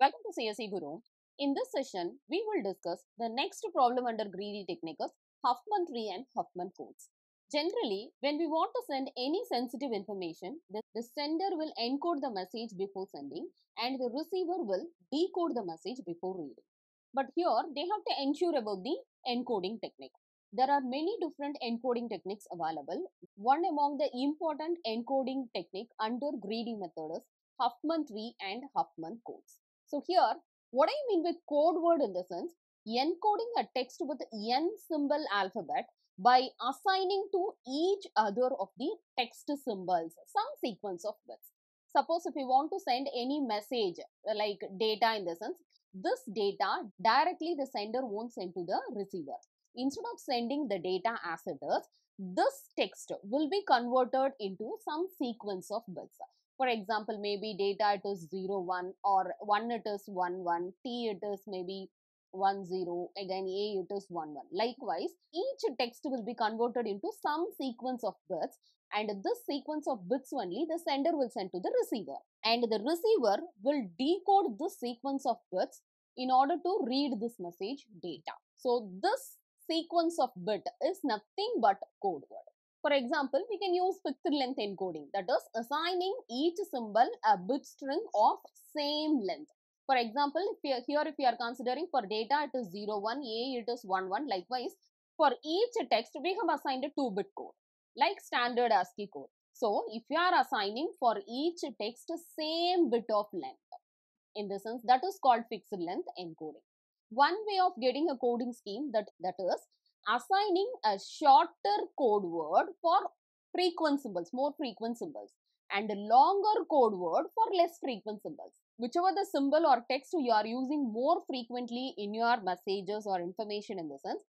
Welcome to CSE Guru. In this session, we will discuss the next problem under greedy technique is Huffman tree and Huffman codes. Generally, when we want to send any sensitive information, the, the sender will encode the message before sending and the receiver will decode the message before reading. But here, they have to ensure about the encoding technique. There are many different encoding techniques available. One among the important encoding technique under greedy method is Huffman tree and Huffman codes. So here, what I mean by code word in the sense, encoding a text with n symbol alphabet by assigning to each other of the text symbols some sequence of bits. Suppose if you want to send any message uh, like data in the sense, this data directly the sender won't send to the receiver. Instead of sending the data as it is, this text will be converted into some sequence of bits. For example, maybe data it is 0, 1 or 1 it is 1, 1, T it is maybe 1, 0, again A it is 1, 1. Likewise, each text will be converted into some sequence of bits and this sequence of bits only the sender will send to the receiver and the receiver will decode this sequence of bits in order to read this message data. So, this sequence of bit is nothing but code word. For example, we can use fixed length encoding that is assigning each symbol a bit string of same length. For example, if are here if we are considering for data it is 0, 1, A it is 1, 1. Likewise, for each text we have assigned a 2 bit code like standard ASCII code. So, if you are assigning for each text same bit of length, in the sense that is called fixed length encoding. One way of getting a coding scheme that, that is assigning a shorter code word for frequent symbols, more frequent symbols and a longer code word for less frequent symbols. Whichever the symbol or text you are using more frequently in your messages or information in the sense,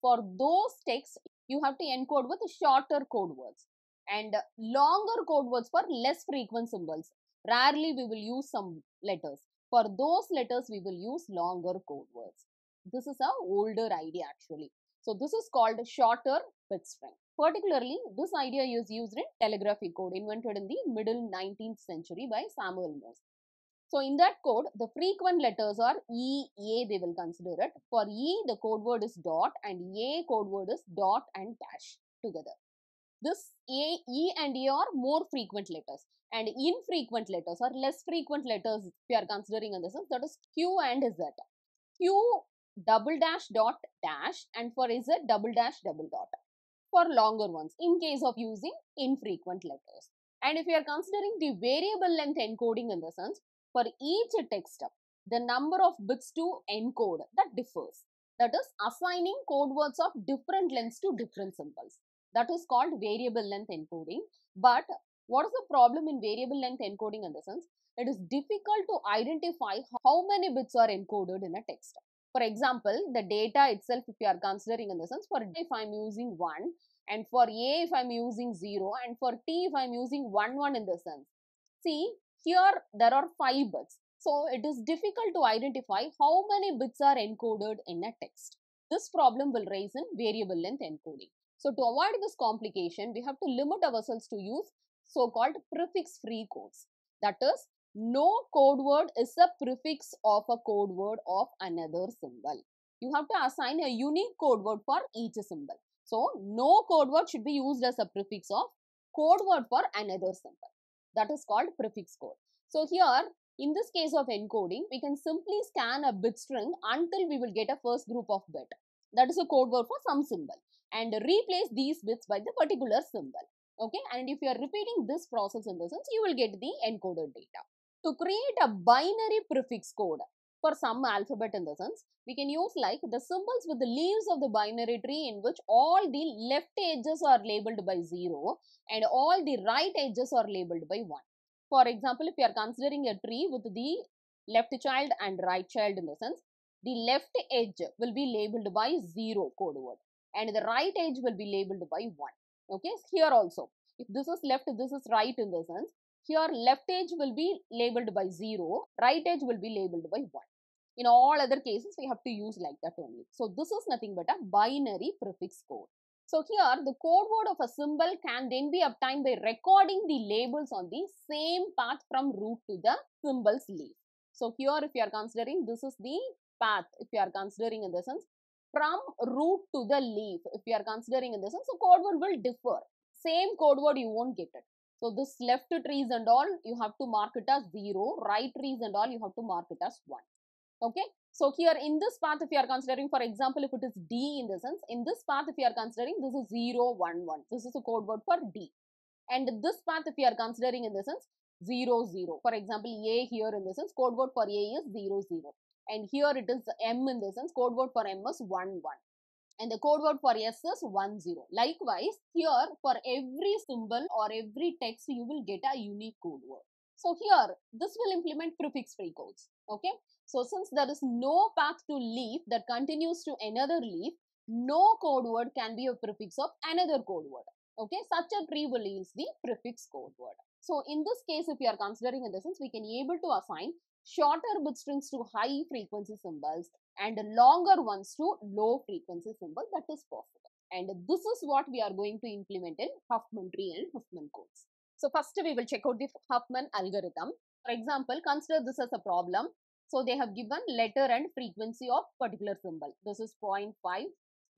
for those texts you have to encode with shorter code words and longer code words for less frequent symbols. Rarely we will use some letters. For those letters we will use longer code words. This is a older idea actually. So this is called shorter bit string. Particularly, this idea is used in telegraphy code invented in the middle 19th century by Samuel Morse. So in that code, the frequent letters are E, A they will consider it. For E, the code word is dot and A code word is dot and dash together. This A, E and A are more frequent letters and infrequent letters or less frequent letters we are considering in the sense that is Q and Z. Q double dash dot dash and for Z double dash double dot for longer ones in case of using infrequent letters. And if we are considering the variable length encoding in the sense, for each text, the number of bits to encode that differs. That is assigning code words of different lengths to different symbols. That is called variable length encoding. But what is the problem in variable length encoding in the sense? It is difficult to identify how many bits are encoded in a text. For example, the data itself, if you are considering in the sense, for if I am using 1 and for A if I am using 0 and for T if I am using 1, 1 in the sense. See, here there are 5 bits. So, it is difficult to identify how many bits are encoded in a text. This problem will raise in variable length encoding. So, to avoid this complication, we have to limit ourselves to use so-called prefix-free codes. That is, no code word is a prefix of a code word of another symbol. You have to assign a unique code word for each symbol. So, no code word should be used as a prefix of code word for another symbol. That is called prefix code. So, here in this case of encoding, we can simply scan a bit string until we will get a first group of bit. That is a code word for some symbol and replace these bits by the particular symbol. Okay, and if you are repeating this process in the sense, you will get the encoded data. To create a binary prefix code for some alphabet in the sense, we can use like the symbols with the leaves of the binary tree in which all the left edges are labeled by 0 and all the right edges are labeled by 1. For example, if you are considering a tree with the left child and right child in the sense, the left edge will be labeled by 0 code word and the right edge will be labeled by 1. Okay, here also, if this is left, this is right in the sense, here left edge will be labeled by 0, right edge will be labeled by 1. In all other cases, we have to use like that only. So, this is nothing but a binary prefix code. So, here the code word of a symbol can then be obtained by recording the labels on the same path from root to the symbol's leaf. So here if you are considering this is the path if you are considering in the sense from root to the leaf if you are considering in the sense so code word will differ same code word you won't get it so this left trees and all you have to mark it as 0 right trees and all you have to mark it as 1 okay? So here in this path if you are considering for example if it is d in the sense in this path if you are considering this is 0 1 1 this is a code word for d. And this path if you are considering in the sense 0 0 for example a here in the sense code word for a is 0 0 and here it is m in the sense code word for m is 1 1 and the code word for s is 1 0 likewise here for every symbol or every text you will get a unique code word. So here this will implement prefix free codes okay? So since there is no path to leaf that continues to another leaf no code word can be a prefix of another code word okay? Such a tree will use the prefix code word so in this case if you are considering in the sense we can able to assign shorter bit strings to high frequency symbols and longer ones to low frequency symbol that is possible. And this is what we are going to implement in Huffman tree and Huffman codes. So first we will check out the Huffman algorithm. For example, consider this as a problem. So they have given letter and frequency of particular symbol. This is 0.5,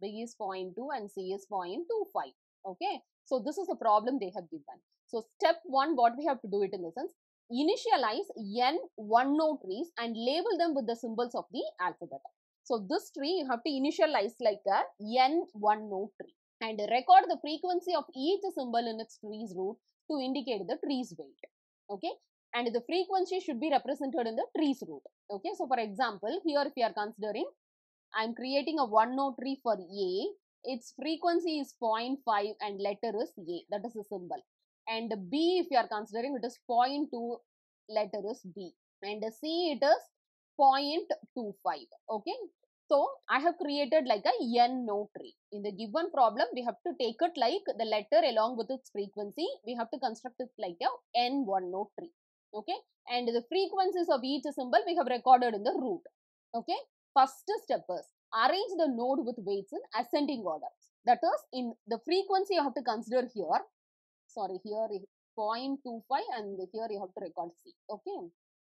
B is 0.2 and C is 0.25. Okay. So this is the problem they have given. So step one, what we have to do it in the sense, initialize n one-node trees and label them with the symbols of the alphabet. So this tree you have to initialize like a n one-node tree and record the frequency of each symbol in its tree's root to indicate the tree's weight. Okay. And the frequency should be represented in the tree's root. Okay. So for example, here if you are considering, I am creating a one-node tree for A. Its frequency is 0.5 and letter is A. That is the symbol. And B if you are considering it is 0.2 letter is B. And C it is 0.25 okay? So I have created like a n node tree. In the given problem we have to take it like the letter along with its frequency. We have to construct it like a n one node tree. Okay? And the frequencies of each symbol we have recorded in the root. Okay? First step is arrange the node with weights in ascending order. That is in the frequency you have to consider here sorry here 0.25 and here you have to record C okay?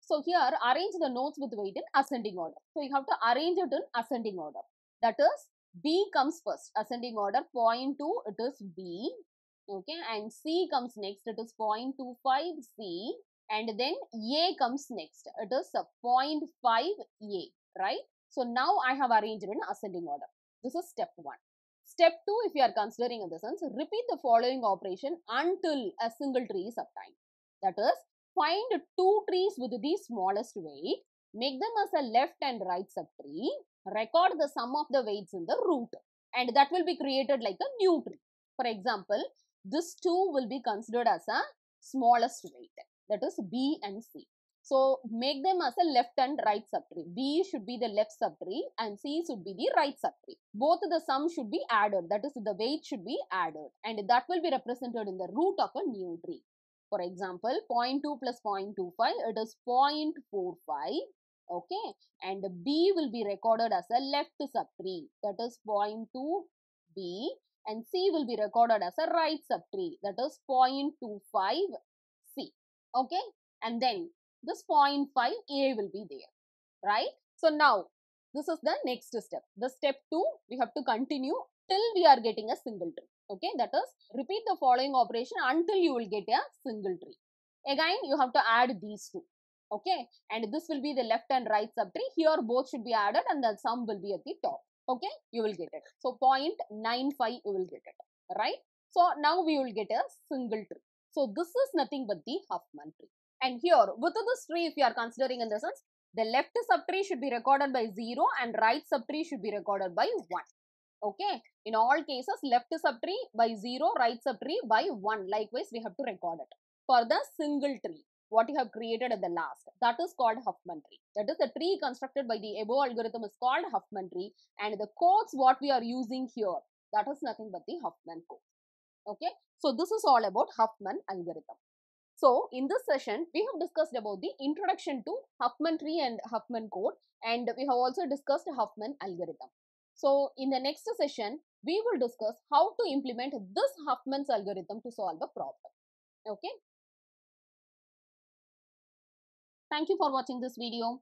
So here arrange the nodes with weight in ascending order. So you have to arrange it in ascending order. That is B comes first ascending order 0.2 it is B okay? And C comes next it is 0.25 C and then A comes next it is 0.5 A right so now I have arranged in ascending order this is step 1 Step 2, if you are considering in the sense, repeat the following operation until a single tree is obtained. That is, find two trees with the smallest weight, make them as a left and right subtree, record the sum of the weights in the root and that will be created like a new tree. For example, this 2 will be considered as a smallest weight that is B and C. So make them as a left and right subtree. B should be the left subtree and C should be the right subtree. Both the sum should be added. That is the weight should be added and that will be represented in the root of a new tree. For example, 0.2 plus 0.25 it is 0.45 okay and B will be recorded as a left subtree that is 0.2 B and C will be recorded as a right subtree that is 0.25 C okay and then this 0.5 A will be there, right? So now this is the next step. The step 2 we have to continue till we are getting a single tree. Okay, that is repeat the following operation until you will get a single tree. Again, you have to add these two. Okay, and this will be the left and right subtree. Here both should be added and the sum will be at the top. Okay, you will get it. So 0.95 you will get it, right? So now we will get a single tree. So this is nothing but the Huffman tree. And here, with this tree, if you are considering in the sense, the left subtree should be recorded by 0 and right subtree should be recorded by 1. Okay. In all cases, left subtree by 0, right subtree by 1. Likewise, we have to record it. For the single tree, what you have created at the last, that is called Huffman tree. That is the tree constructed by the above algorithm is called Huffman tree. And the codes what we are using here, that is nothing but the Huffman code. Okay. So, this is all about Huffman algorithm. So, in this session, we have discussed about the introduction to Huffman tree and Huffman code and we have also discussed Huffman algorithm. So, in the next session, we will discuss how to implement this Huffman's algorithm to solve a problem. Okay. Thank you for watching this video.